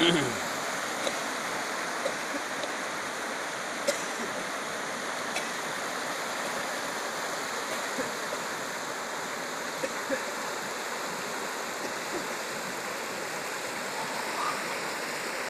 Mm-hmm.